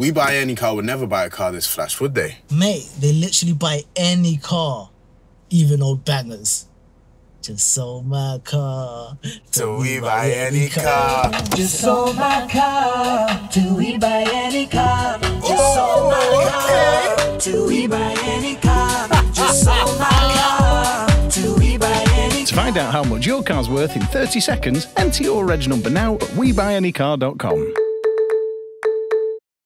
We buy any car would never buy a car this flash, would they? Mate, they literally buy any car, even old bangers. Just sold my car. Do we buy any car. Just sold my car. Do we buy any car? Just Oh, sold my car. Do we buy any car? Just sold my car. Do we buy any To find out how much your car's worth in 30 seconds, enter your reg number now at WeBuyAnyCar.com.